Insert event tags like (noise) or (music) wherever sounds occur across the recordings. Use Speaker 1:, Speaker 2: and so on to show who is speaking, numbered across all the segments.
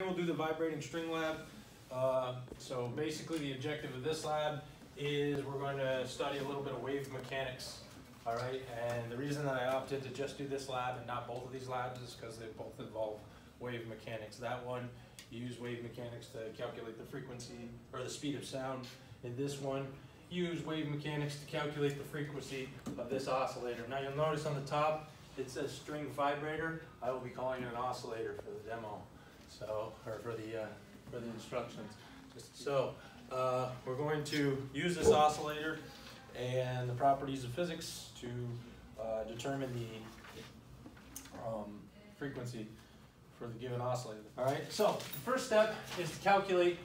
Speaker 1: We'll do the vibrating string lab. Uh, so basically the objective of this lab is we're going to study a little bit of wave mechanics. All right, and the reason that I opted to just do this lab and not both of these labs is because they both involve wave mechanics. That one, you use wave mechanics to calculate the frequency or the speed of sound. In this one, you use wave mechanics to calculate the frequency of this oscillator. Now you'll notice on the top, it says string vibrator. I will be calling it an oscillator for the demo. So, or for the, uh, for the instructions. So, uh, we're going to use this oscillator and the properties of physics to uh, determine the um, frequency for the given oscillator. All right, so the first step is to calculate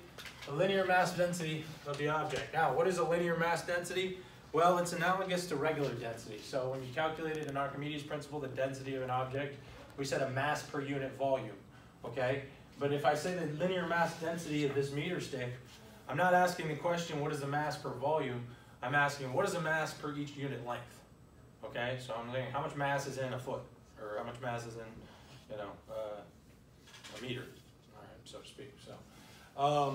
Speaker 1: the linear mass density of the object. Now, what is a linear mass density? Well, it's analogous to regular density. So when you calculated in Archimedes' principle the density of an object, we said a mass per unit volume, okay? But if I say the linear mass density of this meter stick, I'm not asking the question, what is the mass per volume? I'm asking, what is the mass per each unit length? Okay, so I'm saying, how much mass is in a foot? Or how much mass is in, you know, uh, a meter, all right, so to speak. So, um,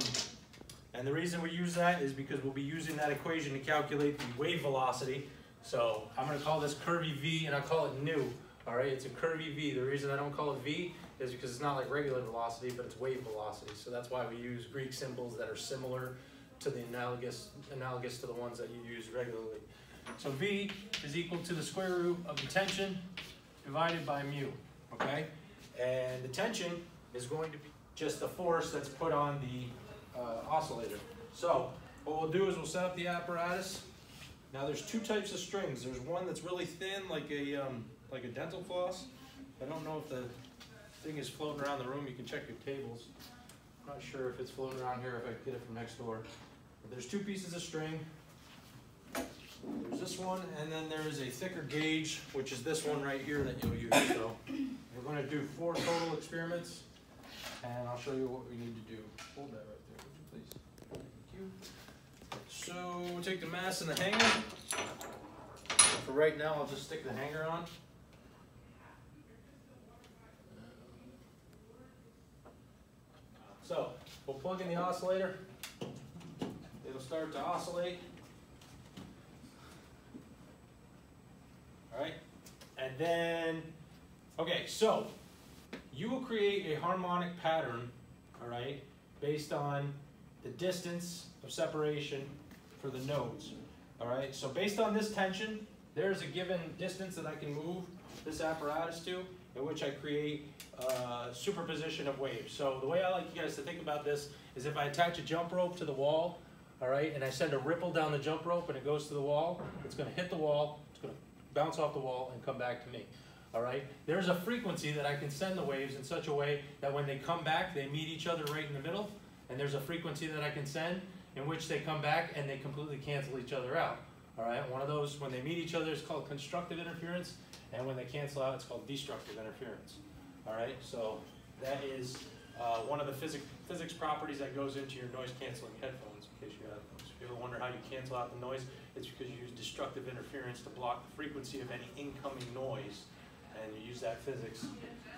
Speaker 1: and the reason we use that is because we'll be using that equation to calculate the wave velocity. So I'm gonna call this curvy V and I call it nu. All right, it's a curvy V. The reason I don't call it V is because it's not like regular velocity, but it's wave velocity. So that's why we use Greek symbols that are similar to the analogous, analogous to the ones that you use regularly. So V is equal to the square root of the tension divided by mu, okay? And the tension is going to be just the force that's put on the uh, oscillator. So what we'll do is we'll set up the apparatus. Now there's two types of strings. There's one that's really thin, like a um, like a dental floss. I don't know if the thing is floating around the room. You can check your tables. I'm not sure if it's floating around here, if I get it from next door. But there's two pieces of string. There's this one, and then there is a thicker gauge, which is this one right here that you'll use. So we're going to do four total experiments, and I'll show you what we need to do. Hold that right there, would you please? Thank you. So we'll take the mass and the hanger. For right now, I'll just stick the hanger on. So we'll plug in the oscillator. It'll start to oscillate. All right, and then, okay, so you will create a harmonic pattern, all right, based on the distance of separation for the nodes. All right, so based on this tension, there's a given distance that I can move this apparatus to, in which I create a superposition of waves. So the way I like you guys to think about this is if I attach a jump rope to the wall, all right, and I send a ripple down the jump rope and it goes to the wall, it's gonna hit the wall, it's gonna bounce off the wall and come back to me. All right, there's a frequency that I can send the waves in such a way that when they come back, they meet each other right in the middle, and there's a frequency that I can send in which they come back and they completely cancel each other out. All right, one of those, when they meet each other, is called constructive interference, and when they cancel out, it's called destructive interference. All right, so that is uh, one of the physic physics properties that goes into your noise canceling headphones, in case you have those. If you ever wonder how you cancel out the noise, it's because you use destructive interference to block the frequency of any incoming noise, and you use that physics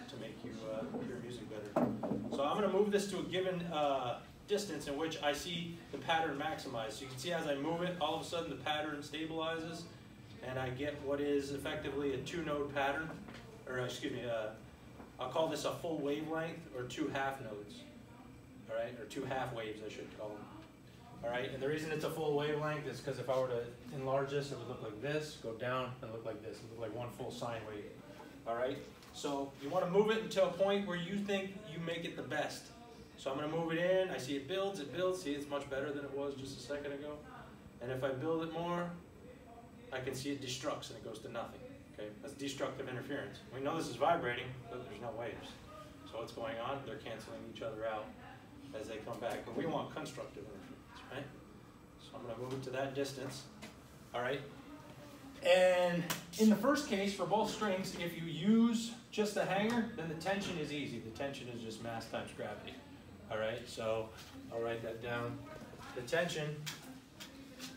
Speaker 1: to make you uh, hear music better. So I'm going to move this to a given uh, distance in which I see the pattern maximized. So you can see as I move it, all of a sudden the pattern stabilizes, and I get what is effectively a two-node pattern, or excuse me, uh, I'll call this a full wavelength or two half nodes, all right, or two half waves I should call them. All right, and the reason it's a full wavelength is because if I were to enlarge this, it would look like this, go down, and look like this. It would look like one full sine wave. All right, so you want to move it until a point where you think you make it the best. So I'm going to move it in. I see it builds, it builds. See, it's much better than it was just a second ago. And if I build it more, I can see it destructs and it goes to nothing. Okay, that's destructive interference. We know this is vibrating, but there's no waves. So what's going on? They're canceling each other out as they come back. But we want constructive interference, right? So I'm going to move it to that distance. All right. And in the first case, for both strings, if you use just the hanger, then the tension is easy. The tension is just mass times gravity. All right, so I'll write that down. The tension,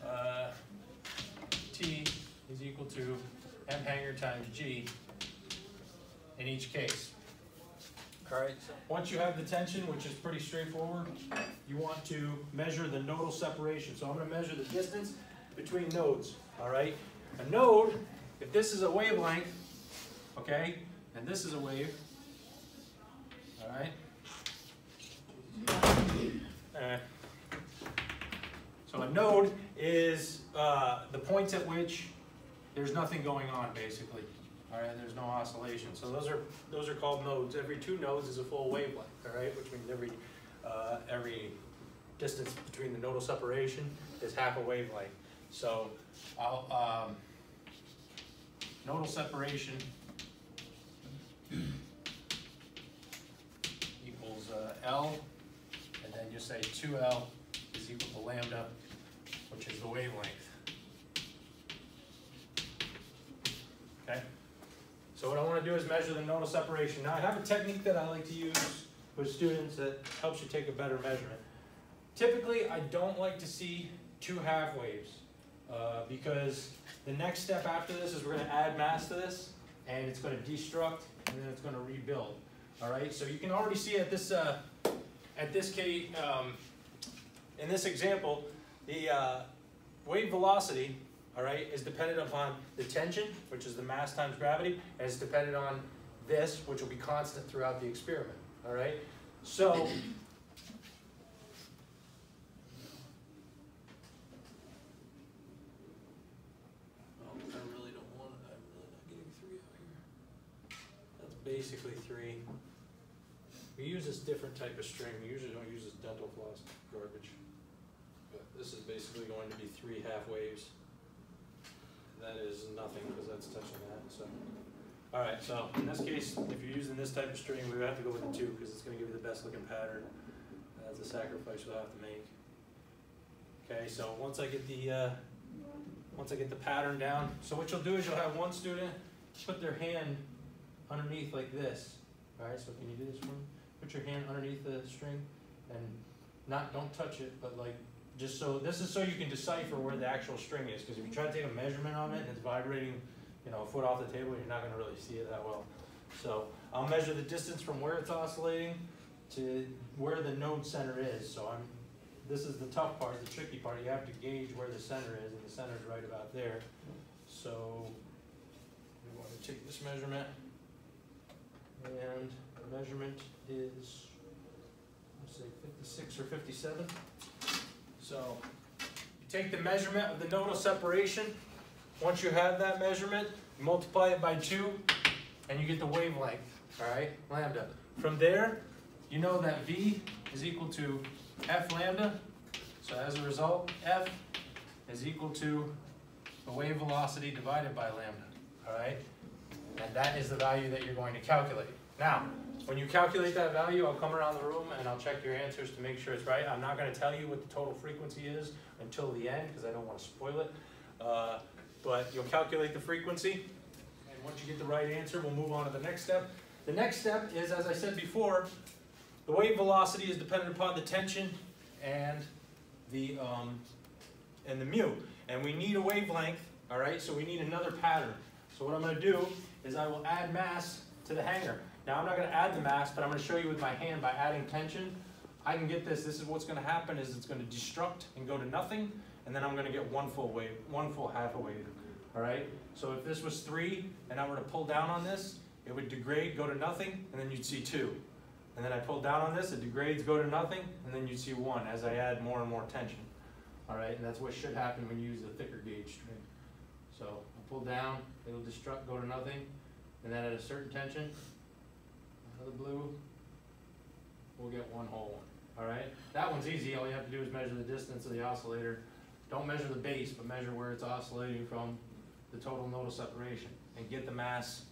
Speaker 1: uh, T is equal to M hanger times G in each case. All right, once you have the tension, which is pretty straightforward, you want to measure the nodal separation. So I'm gonna measure the distance between nodes, all right? A node, if this is a wavelength, okay, and this is a wave, all right? Uh, So a node is uh, the points at which there's nothing going on, basically. All right, there's no oscillation. So those are those are called nodes. Every two nodes is a full wavelength. All right, which means every uh, every distance between the nodal separation is half a wavelength. So um, nodal separation (clears throat) equals uh, L, and then you say 2L is equal to lambda, which is the wavelength. Okay? So what I want to do is measure the nodal separation. Now I have a technique that I like to use with students that helps you take a better measurement. Typically, I don't like to see two half waves uh, because the next step after this is we're going to add mass to this and it's going to destruct and then it's going to rebuild. All right, so you can already see at this uh, at this case um, in this example, the uh, wave velocity all right, is dependent upon the tension, which is the mass times gravity, and it's dependent on this, which will be constant throughout the experiment, all right? So,
Speaker 2: oh, I really don't want I'm really not getting three out here.
Speaker 1: that's basically three. We use this different type of string, we usually don't use this dental floss garbage. But this is basically going to be three half waves. That is nothing, because that's touching that, so. All right, so in this case, if you're using this type of string, we would have to go with the two, because it's gonna give you the best looking pattern. That's a sacrifice we'll have to make. Okay, so once I get the, uh, once I get the pattern down, so what you'll do is you'll have one student put their hand underneath like this. All right, so can you do this for me? Put your hand underneath the string and not, don't touch it, but like, just so, this is so you can decipher where the actual string is, because if you try to take a measurement on it and it's vibrating, you know, a foot off the table, you're not gonna really see it that well. So I'll measure the distance from where it's oscillating to where the node center is, so I'm, this is the tough part, the tricky part, you have to gauge where the center is, and the center is right about there. So, we want to take this measurement, and the measurement is, let's say fifty-six or fifty-seven. So, you take the measurement of the nodal separation, once you have that measurement, you multiply it by two, and you get the wavelength, alright, lambda. From there, you know that V is equal to F lambda, so as a result, F is equal to the wave velocity divided by lambda, alright? And that is the value that you're going to calculate. Now, when you calculate that value, I'll come around the room and I'll check your answers to make sure it's right. I'm not gonna tell you what the total frequency is until the end, because I don't wanna spoil it. Uh, But you'll calculate the frequency, and once you get the right answer, we'll move on to the next step. The next step is, as I said before, the wave velocity is dependent upon the tension and the, um, and the mu. And we need a wavelength, all right, so we need another pattern. So what I'm gonna do is I will add mass to the hanger. Now, I'm not gonna add the mass, but I'm gonna show you with my hand by adding tension. I can get this, this is what's gonna happen, is it's gonna destruct and go to nothing, and then I'm gonna get one full wave, one full half a wave, all right? So if this was three, and I were to pull down on this, it would degrade, go to nothing, and then you'd see two. And then I pull down on this, it degrades, go to nothing, and then you'd see one as I add more and more tension. All right, and that's what should happen when you use the thicker gauge string. So I pull down, it'll destruct, go to nothing, and then at a certain tension, another blue, we'll get one whole one, all right? That one's easy, all you have to do is measure the distance of the oscillator. Don't measure the base, but measure where it's oscillating from the total nodal separation, and get the mass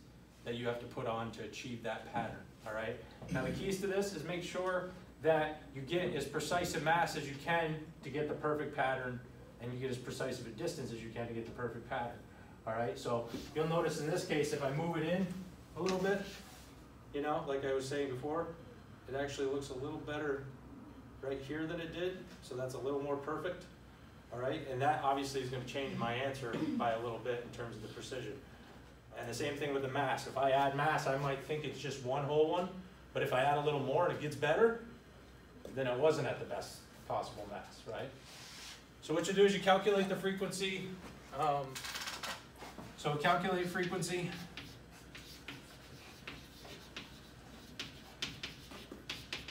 Speaker 1: that you have to put on to achieve that pattern, all right? Now, the keys to this is make sure that you get as precise a mass as you can to get the perfect pattern, and you get as precise of a distance as you can to get the perfect pattern, all right? So you'll notice in this case, if I move it in a little bit, you know, like I was saying before, it actually looks a little better right here than it did, so that's a little more perfect, all right? And that obviously is gonna change my answer by a little bit in terms of the precision. And the same thing with the mass. If I add mass, I might think it's just one whole one, but But if I add a little more and it gets better, then it wasn't at the best possible mass, right? So what you do is you calculate the frequency, um, so calculate frequency.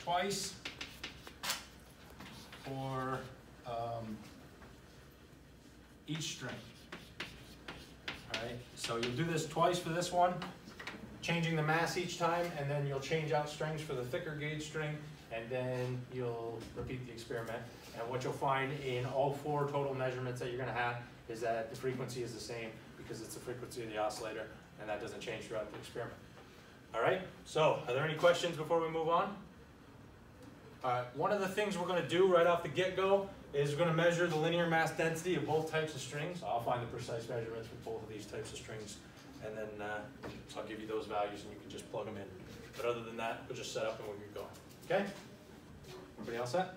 Speaker 1: Twice for, um, each string. Alright, so you'll do this twice for this one, changing the mass each time, and then you'll change out strings for the thicker gauge string, and then you'll repeat the experiment. And what you'll find in all four total measurements that you're gonna have is that the frequency is the same, because it's the frequency of the oscillator, and that doesn't change throughout the experiment. Alright, so, are there any questions before we move on? Alright, one of the things we're gonna do right off the get-go is we're gonna measure the linear mass density of both types of strings. I'll find the precise measurements for both of these types of strings, and then, uh, I'll give you those values and you can just plug them in. But other than that, we'll just set up and we'll get going, okay? Everybody else set?